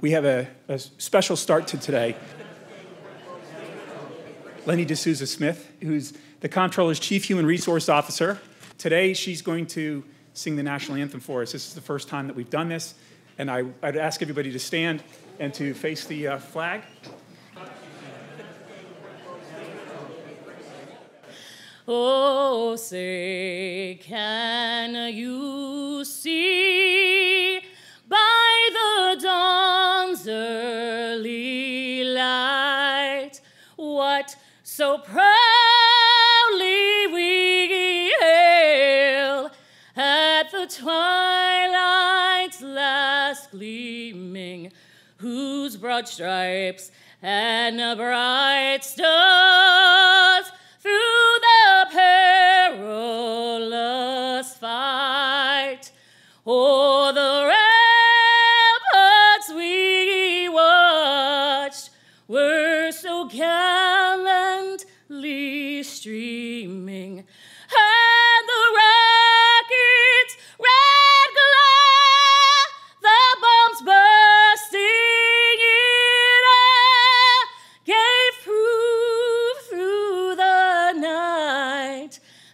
We have a, a special start to today. Lennie De Souza Smith, who's the Comptroller's Chief Human Resource Officer. Today, she's going to sing the national anthem for us. This is the first time that we've done this, and I, would ask everybody to stand and to face the uh, flag. Oh, say, can you what so proudly we hail at the twilight's last gleaming, whose broad stripes and bright stars through the perilous fight o'er the ramparts we watched were so careful